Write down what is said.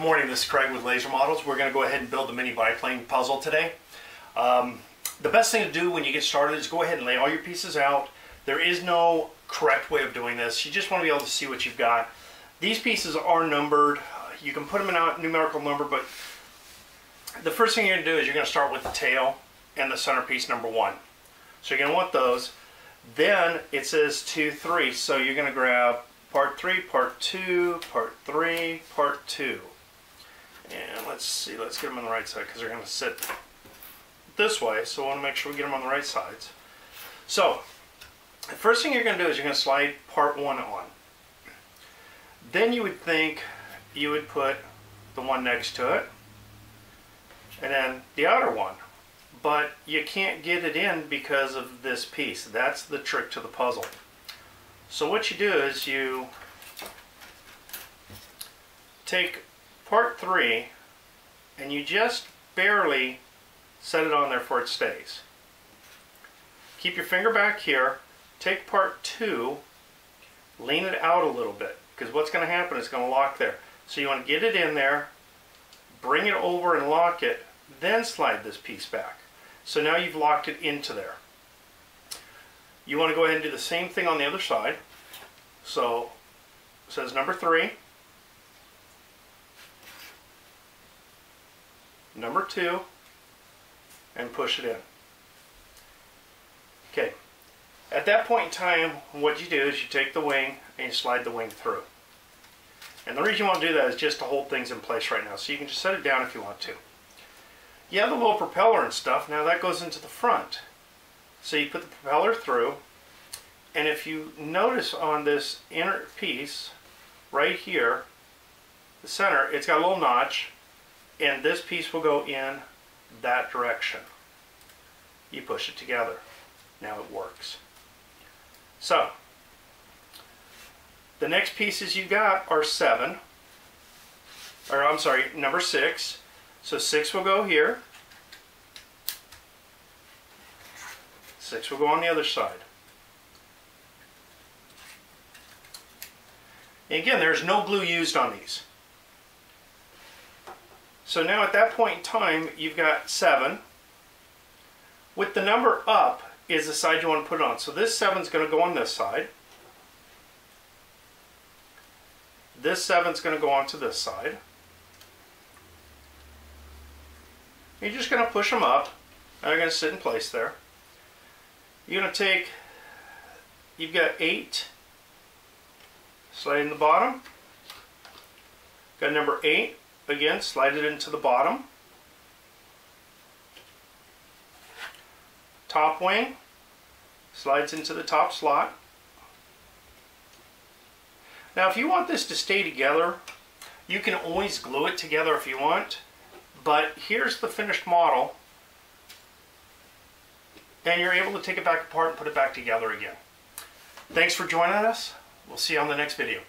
morning, this is Craig with Lazer Models. We're going to go ahead and build the mini biplane puzzle today. Um, the best thing to do when you get started is go ahead and lay all your pieces out. There is no correct way of doing this. You just want to be able to see what you've got. These pieces are numbered. You can put them in a numerical number, but the first thing you're going to do is you're going to start with the tail and the centerpiece number one. So you're going to want those. Then it says two, three. So you're going to grab part three, part two, part three, part two. And let's see, let's get them on the right side because they're going to sit this way. So I want to make sure we get them on the right sides. So the first thing you're going to do is you're going to slide part one on. Then you would think you would put the one next to it and then the outer one. But you can't get it in because of this piece. That's the trick to the puzzle. So what you do is you take part three and you just barely set it on there for it stays. Keep your finger back here, take part two, lean it out a little bit because what's going to happen is going to lock there. So you want to get it in there, bring it over and lock it, then slide this piece back. So now you've locked it into there. You want to go ahead and do the same thing on the other side. So says number three, number two, and push it in. Okay, at that point in time, what you do is you take the wing and you slide the wing through. And the reason you want to do that is just to hold things in place right now. So you can just set it down if you want to. You have the little propeller and stuff. Now that goes into the front. So you put the propeller through, and if you notice on this inner piece, right here, the center, it's got a little notch, and this piece will go in that direction. You push it together. Now it works. So, the next pieces you got are seven, or I'm sorry, number six. So six will go here. Six will go on the other side. And again, there's no glue used on these. So now at that point in time, you've got seven. With the number up is the side you want to put it on. So this seven is going to go on this side. This seven is going to go onto this side. You're just going to push them up. They're going to sit in place there. You're going to take, you've got eight, slide in the bottom. Got number eight, again, slide it into the bottom. Top wing, slides into the top slot. Now if you want this to stay together, you can always glue it together if you want. But here's the finished model. And you're able to take it back apart and put it back together again. Thanks for joining us. We'll see you on the next video.